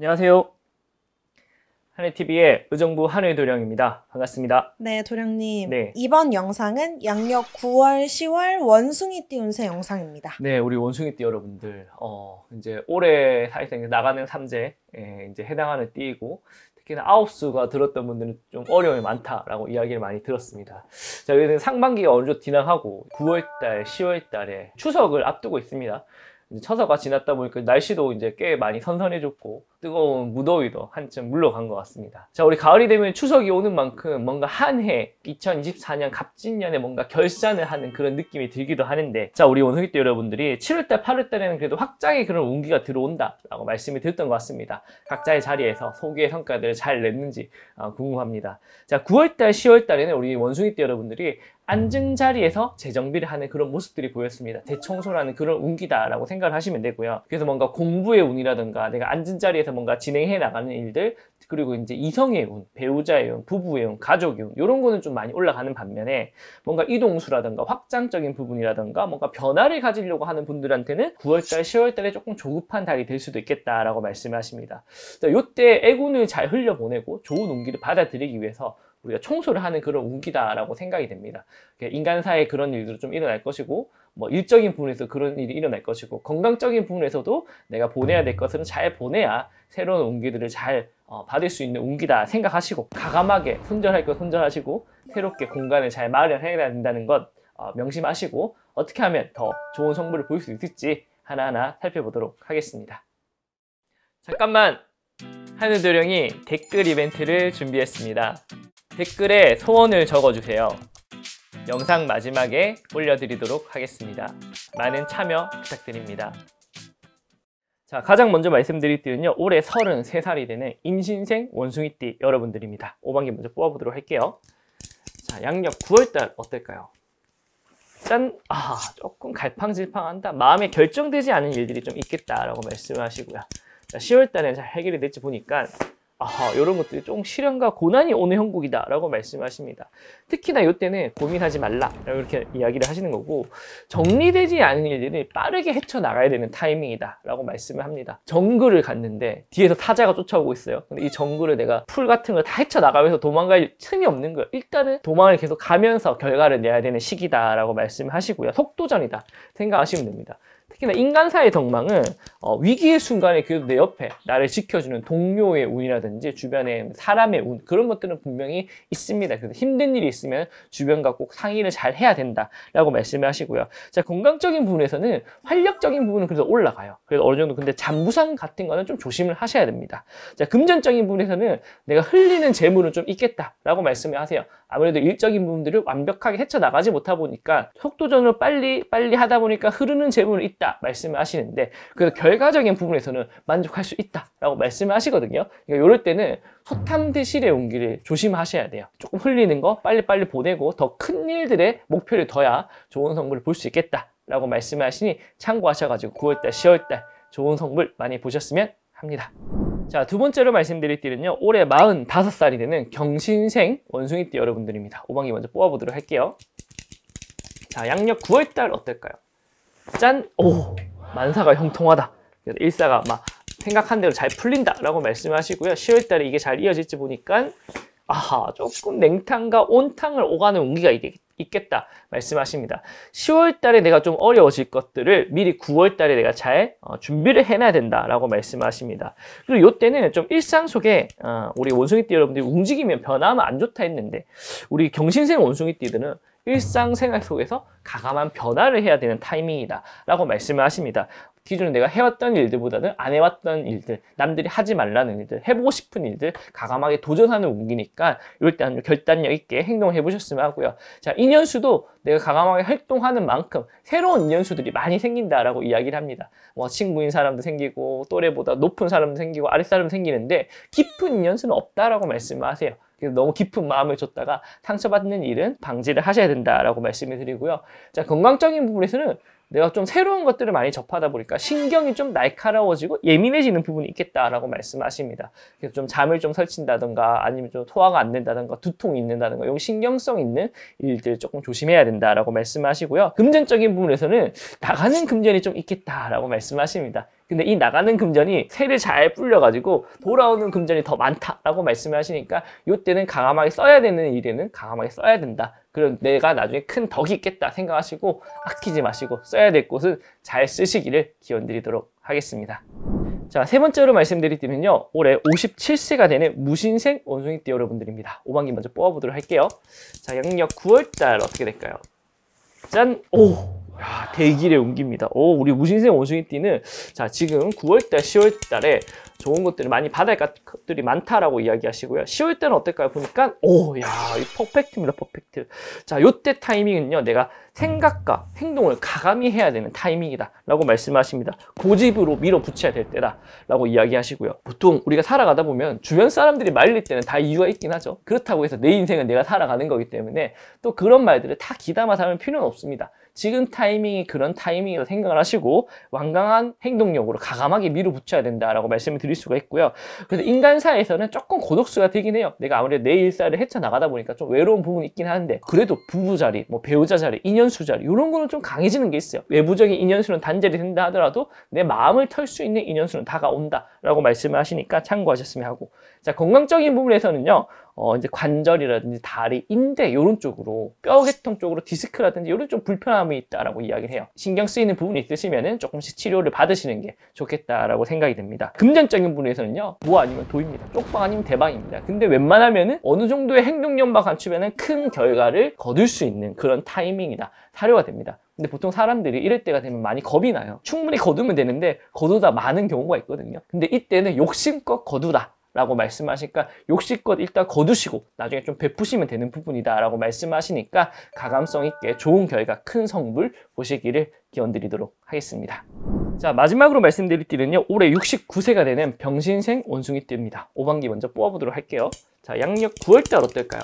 안녕하세요. 하늘TV의 의정부 하늘도령입니다. 반갑습니다. 네, 도령님. 네. 이번 영상은 양력 9월, 10월 원숭이띠 운세 영상입니다. 네, 우리 원숭이띠 여러분들, 어, 이제 올해 사실상 나가는 삼재, 에 이제 해당하는 띠이고, 특히나 아홉 수가 들었던 분들은 좀 어려움이 많다라고 이야기를 많이 들었습니다. 자, 여기는 상반기가 어느 정도 지나가고 9월달, 10월달에 추석을 앞두고 있습니다. 이제 처서가 지났다 보니까 날씨도 이제 꽤 많이 선선해졌고 뜨거운 무더위도 한참 물러간 것 같습니다. 자, 우리 가을이 되면 추석이 오는 만큼 뭔가 한 해 2024년 갑진년에 뭔가 결산을 하는 그런 느낌이 들기도 하는데 자, 우리 원숭이 때 여러분들이 7월달, 8월달에는 그래도 확장의 그런 운기가 들어온다 라고 말씀이 드렸던 것 같습니다. 각자의 자리에서 소기의 성과들을 잘 냈는지 어, 궁금합니다. 자, 9월달, 10월달에는 우리 원숭이 때 여러분들이 앉은 자리에서 재정비를 하는 그런 모습들이 보였습니다. 대청소라는 그런 운기다라고 생각을 하시면 되고요. 그래서 뭔가 공부의 운이라든가 내가 앉은 자리에서 뭔가 진행해 나가는 일들 그리고 이제 이성의 운, 배우자의 운, 부부의 운, 가족의 운 이런 거는 좀 많이 올라가는 반면에 뭔가 이동수라든가 확장적인 부분이라든가 뭔가 변화를 가지려고 하는 분들한테는 9월달, 10월달에 조금 조급한 달이 될 수도 있겠다라고 말씀하십니다. 이때 애군을 잘 흘려보내고 좋은 운기를 받아들이기 위해서 우리가 청소를 하는 그런 운기다라고 생각이 됩니다. 인간사에 그런 일들이 좀 일어날 것이고 뭐 일적인 부분에서 그런 일이 일어날 것이고 건강적인 부분에서도 내가 보내야 될 것은 잘 보내야 새로운 운기들을 잘 어, 받을 수 있는 운기다 생각하시고 가감하게 손절할 것 손절하시고 새롭게 공간을 잘 마련해야 된다는 것 어, 명심하시고 어떻게 하면 더 좋은 성부를 볼수 있을지 하나하나 살펴보도록 하겠습니다. 잠깐만 하늘도령이 댓글 이벤트를 준비했습니다. 댓글에 소원을 적어주세요. 영상 마지막에 올려드리도록 하겠습니다. 많은 참여 부탁드립니다. 자, 가장 먼저 말씀드릴 띠는요, 올해 33살이 되는 임신생 원숭이띠 여러분들입니다. 5반기 먼저 뽑아보도록 할게요. 자, 양력 9월달 어떨까요? 짠! 아, 조금 갈팡질팡한다. 마음에 결정되지 않은 일들이 좀 있겠다라고 말씀을 하시고요. 자, 10월달에 잘 해결이 될지 보니까 아하, 이런 것들이 좀 시련과 고난이 오는 형국이다 라고 말씀하십니다. 특히나 이때는 고민하지 말라 이렇게 이야기를 하시는 거고 정리되지 않은 일들이 빠르게 헤쳐나가야 되는 타이밍이다 라고 말씀을 합니다. 정글을 갔는데 뒤에서 타자가 쫓아오고 있어요. 근데 이 정글을 내가 풀 같은 걸 다 헤쳐나가면서 도망갈 틈이 없는 거예요. 일단은 도망을 계속 가면서 결과를 내야 되는 시기다 라고 말씀을 하시고요. 속도전이다 생각하시면 됩니다. 특히나 인간사의 덕망은 어, 위기의 순간에 그래도 내 옆에 나를 지켜주는 동료의 운이라든지 주변에 사람의 운 그런 것들은 분명히 있습니다. 그래서 힘든 일이 있으면 주변과 꼭 상의를 잘 해야 된다라고 말씀을 하시고요. 자 건강적인 부분에서는 활력적인 부분은 그래서 올라가요. 그래서 어느 정도 근데 잠부상 같은 거는 좀 조심을 하셔야 됩니다. 자 금전적인 부분에서는 내가 흘리는 재물은 좀 있겠다라고 말씀을 하세요. 아무래도 일적인 부분들을 완벽하게 헤쳐나가지 못하 보니까 속도전을 빨리 빨리 하다 보니까 흐르는 재물이 있다 말씀을 하시는데 그래서 결과적인 부분에서는 만족할 수 있다라고 말씀을 하시거든요. 그러니까 이럴 때는 소탐 대실의 온기를 조심하셔야 돼요. 조금 흘리는 거 빨리빨리 보내고 더 큰 일들의 목표를 둬야 좋은 성물을 볼 수 있겠다라고 말씀을 하시니 참고하셔가지고 9월달, 10월달 좋은 성물 많이 보셨으면 합니다. 자, 두 번째로 말씀드릴 띠는요. 올해 45살이 되는 경신생 원숭이띠 여러분들입니다. 5반기 먼저 뽑아보도록 할게요. 자, 양력 9월달 어떨까요? 짠! 오! 만사가 형통하다. 일사가 막 생각한 대로 잘 풀린다라고 말씀하시고요. 10월달에 이게 잘 이어질지 보니까 아하 조금 냉탕과 온탕을 오가는 운기가 있겠다 말씀하십니다. 10월 달에 내가 좀 어려워질 것들을 미리 9월 달에 내가 잘 어, 준비를 해놔야 된다라고 말씀하십니다. 그리고 이때는 좀 일상 속에 어, 우리 원숭이띠 여러분들이 움직이면 변화하면 안 좋다 했는데 우리 경신생 원숭이띠들은 일상생활 속에서 가감한 변화를 해야 되는 타이밍이다 라고 말씀을 하십니다. 기존에 내가 해왔던 일들보다는 안 해왔던 일들, 남들이 하지 말라는 일들, 해보고 싶은 일들, 가감하게 도전하는 운기니까 이럴 때 아주 결단력 있게 행동을 해보셨으면 하고요. 자, 인연수도 내가 가감하게 활동하는 만큼 새로운 인연수들이 많이 생긴다라고 이야기를 합니다. 뭐 친구인 사람도 생기고 또래보다 높은 사람도 생기고 아랫사람도 생기는데 깊은 인연수는 없다라고 말씀을 하세요. 너무 깊은 마음을 줬다가 상처받는 일은 방지를 하셔야 된다라고 말씀을 드리고요. 자, 건강적인 부분에서는 내가 좀 새로운 것들을 많이 접하다 보니까 신경이 좀 날카로워지고 예민해지는 부분이 있겠다라고 말씀하십니다. 그래서 좀 잠을 좀 설친다든가 아니면 좀 소화가 안 된다든가 두통이 있는다든가 이런 신경성 있는 일들 조금 조심해야 된다라고 말씀하시고요. 금전적인 부분에서는 나가는 금전이 좀 있겠다라고 말씀하십니다. 근데 이 나가는 금전이 새를 잘 불려가지고 돌아오는 금전이 더 많다라고 말씀을 하시니까 이때는 강함하게 써야 되는 일에는 강함하게 써야 된다. 그럼 내가 나중에 큰 덕이 있겠다 생각하시고 아끼지 마시고 써야 될 곳은 잘 쓰시기를 기원 드리도록 하겠습니다. 자, 세 번째로 말씀드릴 때는요, 올해 57세가 되는 무신생 원숭이 띠 여러분들입니다. 5반기 먼저 뽑아보도록 할게요. 자, 양력 9월달 어떻게 될까요? 짠! 오! 야, 대길에 옮깁니다. 오, 우리 무신생 원숭이 띠는 자, 지금 9월달, 10월달에 좋은 것들을 많이 받을 것들이 많다라고 이야기하시고요. 10월달은 어떨까요? 보니까 오, 야, 이 퍼펙트입니다. 퍼펙트. 자, 요때 타이밍은요. 내가 생각과 행동을 가감히 해야 되는 타이밍이다. 라고 말씀하십니다. 고집으로 밀어붙여야 될 때다. 라고 이야기하시고요. 보통 우리가 살아가다 보면 주변 사람들이 말릴 때는 다 이유가 있긴 하죠. 그렇다고 해서 내 인생은 내가 살아가는 거기 때문에 또 그런 말들을 다 기담아 담을 필요는 없습니다. 지금 타이밍이 그런 타이밍이라고 생각을 하시고 완강한 행동력으로 가감하게 밀어붙여야 된다라고 말씀을 드릴 수가 있고요. 그래서 인간사에서는 조금 고독수가 되긴 해요. 내가 아무래도 내 일사를 헤쳐나가다 보니까 좀 외로운 부분이 있긴 한데 그래도 부부 자리, 뭐 배우자 자리, 인연수 자리 이런 거는 좀 강해지는 게 있어요. 외부적인 인연수는 단절이 된다 하더라도 내 마음을 털 수 있는 인연수는 다가온다라고 말씀을 하시니까 참고하셨으면 하고 자 건강적인 부분에서는요. 어, 이제 관절이라든지 다리, 인대 이런 쪽으로 뼈 계통 쪽으로 디스크라든지 이런 좀 불편함이 있다라고 이야기를 해요. 신경 쓰이는 부분이 있으시면은 조금씩 치료를 받으시는 게 좋겠다라고 생각이 됩니다. 금전적인 부분에서는요, 뭐 아니면 도입니다. 쪽방 아니면 대방입니다. 근데 웬만하면은 어느 정도의 행동력만 갖추면은 큰 결과를 거둘 수 있는 그런 타이밍이다. 사료가 됩니다. 근데 보통 사람들이 이럴 때가 되면 많이 겁이 나요. 충분히 거두면 되는데 거두다 많은 경우가 있거든요. 근데 이때는 욕심껏 거두다. 라고 말씀하시니까 욕심껏 일단 거두시고 나중에 좀 베푸시면 되는 부분이다 라고 말씀하시니까 가감성 있게 좋은 결과 큰 성불 보시기를 기원 드리도록 하겠습니다. 자 마지막으로 말씀드릴 띠는요 올해 69세가 되는 병신생 원숭이 띠입니다. 5반기 먼저 뽑아보도록 할게요. 자 양력 9월달 어떨까요?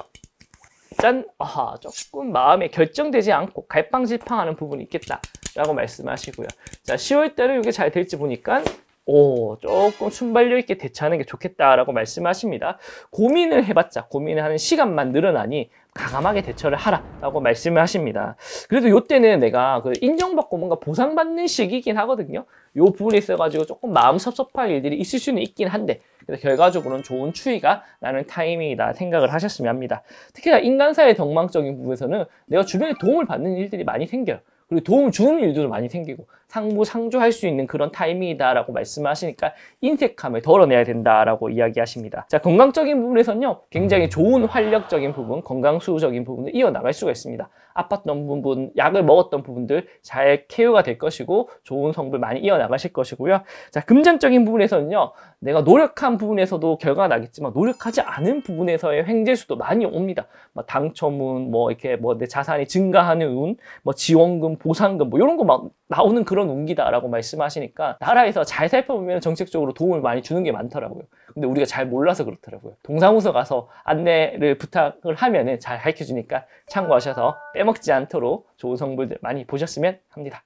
짠! 아하, 조금 마음에 결정되지 않고 갈팡질팡하는 부분이 있겠다. 라고 말씀하시고요. 자, 10월달에 이게 잘 될지 보니까 오, 조금 순발력 있게 대처하는 게 좋겠다라고 말씀하십니다. 고민을 해봤자 고민을 하는 시간만 늘어나니 가감하게 대처를 하라라고 말씀을 하십니다. 그래도 요때는 내가 그 인정받고 뭔가 보상받는 시기이긴 하거든요. 요 부분에 있어가지고 조금 마음 섭섭할 일들이 있을 수는 있긴 한데 그래서 결과적으로는 좋은 추이가 나는 타이밍이다 생각을 하셨으면 합니다. 특히나 인간사의 덕망적인 부분에서는 내가 주변에 도움을 받는 일들이 많이 생겨요. 그리고 도움을 주는 일들도 많이 생기고 상부상조할 수 있는 그런 타이밍이다라고 말씀하시니까 인색함을 덜어내야 된다라고 이야기하십니다. 자 건강적인 부분에서는요 굉장히 좋은 활력적인 부분, 건강수적인 부분을 이어나갈 수가 있습니다. 아팠던 부분, 약을 먹었던 부분들 잘 케어가 될 것이고 좋은 성분 많이 이어나가실 것이고요. 자 금전적인 부분에서는요 내가 노력한 부분에서도 결과가 나겠지만 노력하지 않은 부분에서의 횡재수도 많이 옵니다. 뭐 당첨운, 뭐 이렇게 뭐 내 자산이 증가하는 운, 뭐 지원금, 보상금 뭐 이런 거 막 나오는 그런 운기다라고 말씀하시니까 나라에서 잘 살펴보면 정책적으로 도움을 많이 주는 게 많더라고요. 근데 우리가 잘 몰라서 그렇더라고요. 동사무소 가서 안내를 부탁을 하면은 잘 가르쳐 주니까 참고하셔서 빼먹지 않도록 좋은 성분들 많이 보셨으면 합니다.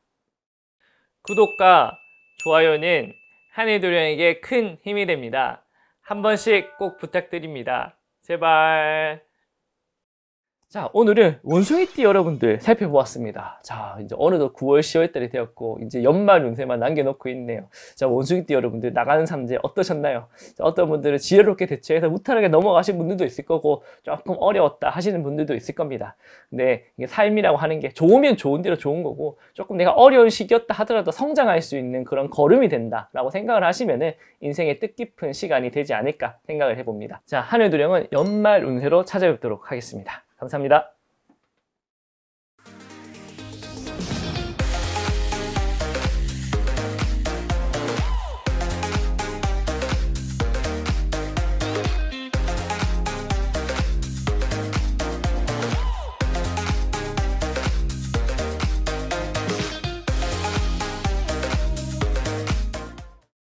구독과 좋아요는 한해도령에게 큰 힘이 됩니다. 한 번씩 꼭 부탁드립니다. 제발. 자, 오늘은 원숭이띠 여러분들 살펴보았습니다. 자, 이제 어느덧 9월, 10월 달이 되었고, 이제 연말 운세만 남겨놓고 있네요. 자, 원숭이띠 여러분들 나가는 삼재 어떠셨나요? 자, 어떤 분들은 지혜롭게 대처해서 무탈하게 넘어가신 분들도 있을 거고, 조금 어려웠다 하시는 분들도 있을 겁니다. 근데 이게 삶이라고 하는 게 좋으면 좋은 대로 좋은 거고, 조금 내가 어려운 시기였다 하더라도 성장할 수 있는 그런 걸음이 된다 라고 생각을 하시면 은 인생의 뜻깊은 시간이 되지 않을까 생각을 해봅니다. 자, 하늘두령은 연말 운세로 찾아뵙도록 하겠습니다. 감사합니다.